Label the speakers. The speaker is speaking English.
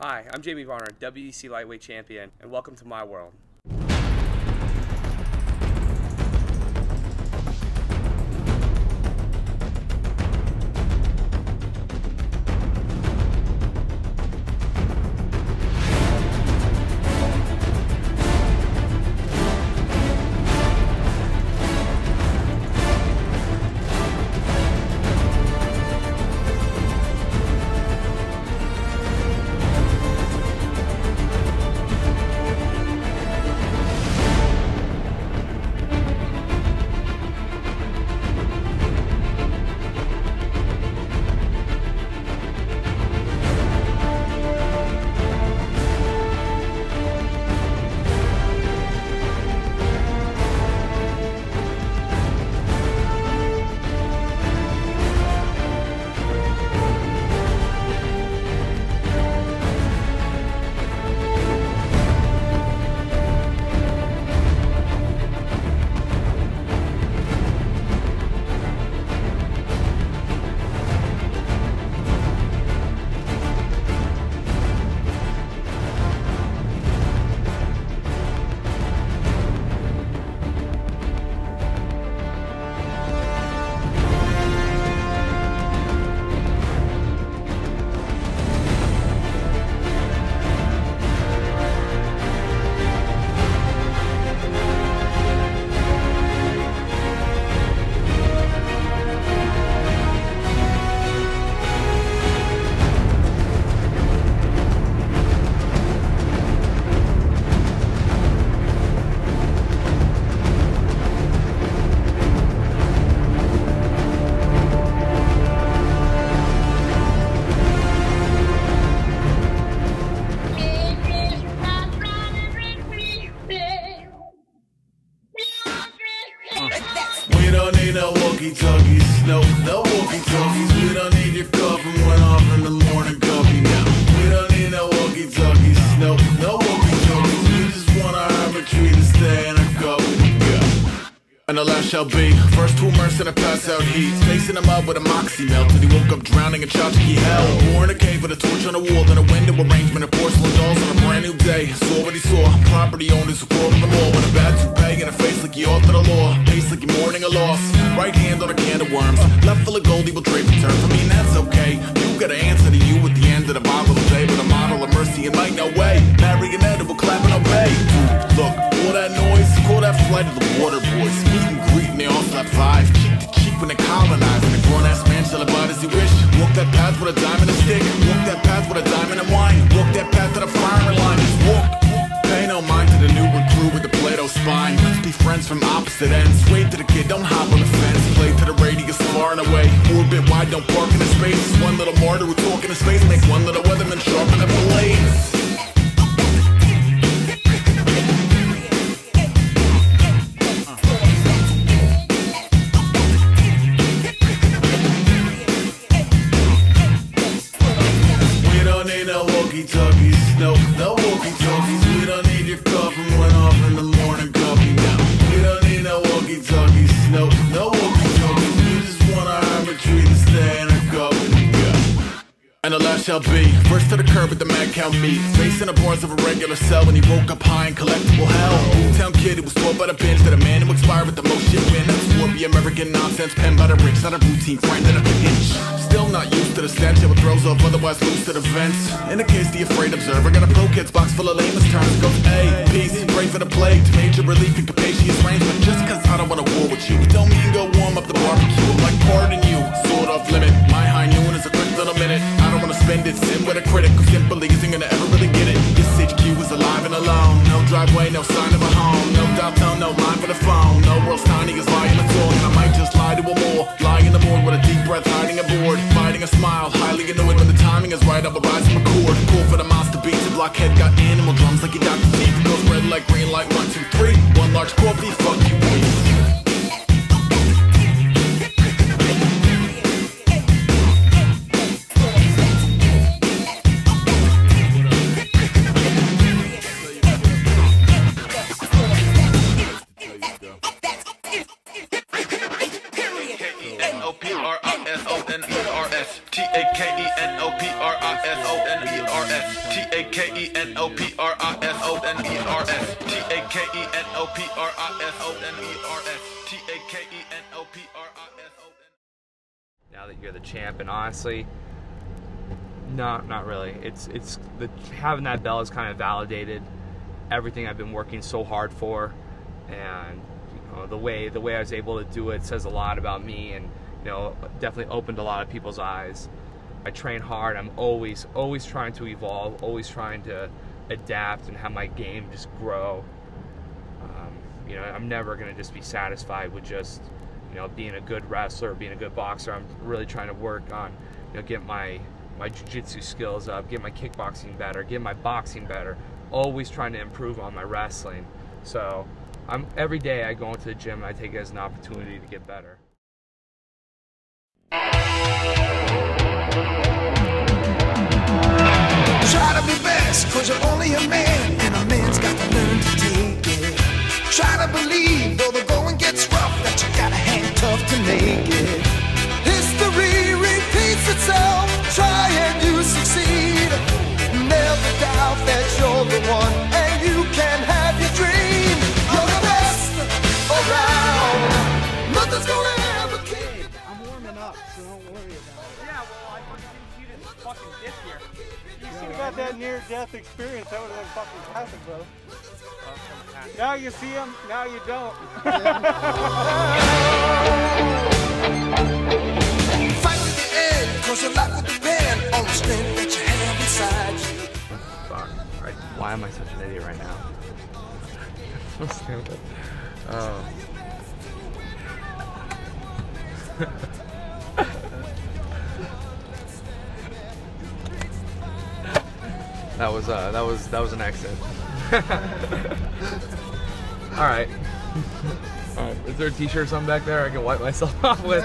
Speaker 1: Hi, I'm Jamie Varner, WEC Lightweight Champion, and welcome to my world.
Speaker 2: No walkie-talkies, no, no walkie-talkies. We don't need your from one off in the morning coffee. Now. We don't need no walkie-talkies, no, no walkie-talkies. We just want our arbitrary to stay in our coffee. Go. And the last shall be. First to immerse in a pass out heat. Facing him up with a moxie melt. And he woke up drowning in tchotchke hell. Born in a cave with a torch on the wall And a window arrangement. Of porcelain dolls On a brand new day. Saw what he saw. Property owners who in the mall With a bad toupee and a face like he authored the law. Face like you're mourning a loss Right hand on a can of worms. Left full of gold he will trade for turf I mean that's okay. You gotta answer to you at the end of the Bible day But a model of mercy and might no way. Marionette will clap and obey. Look, all that noise Call that flight of the water boys. Meet and greet and they all slap five. Cheek to cheek when they colonize And a grown ass man shall abide as he wish. Walk that path with a diamond and stick. Walk that path with a diamond and wine. Walk that path to the firing line Just walk Pay no mind to the new recruit with the Plato spine. Let's be friends from opposite ends don't park in his space. One little martyr who talk in his face Make one little weatherman sharpen the blades And the last shall be. First to the curb with the mad cow meat Facing the bars of a regular cell When he woke up high in collectible hell. Town kid who was taught by the bench That a man who expired with the most shit win That's the American nonsense Penned by the rich, not a routine friend in a pinch Still not used to the stench what throws off otherwise loose to the vents. In the case the afraid observer Got a pro kids box full of lamest terms. Goes A, peace, pray for the plague To major relief and capacious range But just cause I don't wanna war with you Don't mean go warm up the barbecue. I'm like pardon you, sort of limit it, sin with a critic Who simply isn't gonna ever really get it. This HQ is alive and alone. No driveway, no sign of a home. No dial tone, no line for the phone. No world's tiny is lying a talk And I might just lie to a more Lie in the morgue with a deep breath hiding aboard Fighting a smile, highly annoyed when the timing is right. I will rise a chord. Cool for the monster beats The blockhead got animal K E N O P R I S O N E R S. T A K E N O P R I S O N E R S. T A K E N O P R I S O N.
Speaker 1: now that you're the champ and honestly no not really it's it's the having that belt has kind of validated everything i've been working so hard for and you know the way the way i was able to do it says a lot about me and you know definitely opened a lot of people's eyes i train hard i'm always always trying to evolve always trying to adapt and have my game just grow um, you know, I'm never going to just be satisfied with just, you know, being a good wrestler, being a good boxer. I'm really trying to work on, you know, get my my jiu-jitsu skills up, get my kickboxing better, get my boxing better. Always trying to improve on my wrestling. So, I'm every day I go into the gym and I take it as an opportunity to get better.
Speaker 3: A man, and a man's got to learn to take it. Try to believe, though the going gets rough, that you gotta hang tough to make it. History repeats itself,
Speaker 1: Yeah, well, I fucking you didn't see this fucking get here.
Speaker 4: You should have got that near-death experience. That would have been fucking classic, bro. Now you see him, now you don't.
Speaker 3: Fight to the end, cause your life will depend on the strength that you have inside you.
Speaker 1: Fuck. Right. Why am I such an idiot right now? so stupid. Oh. that was uh that was that was an accident. All right. All right. Is there a t-shirt or something back there I can wipe myself off with?